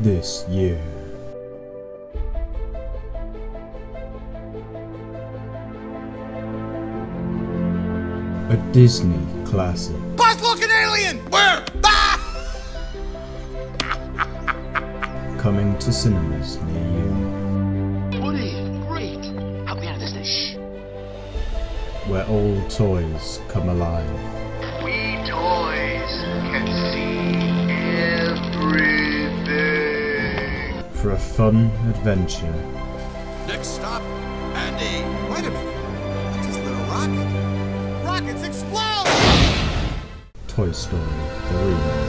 this year. A Disney classic. Buzz looking alien! Where? Ah! coming to cinemas near you, Woody, great. Help me out of this thing. Shh. where old toys come alive. For a fun adventure, Next stop, Andy. Wait a minute. That's his little rocket. Rockets explode! Toy Story the remake.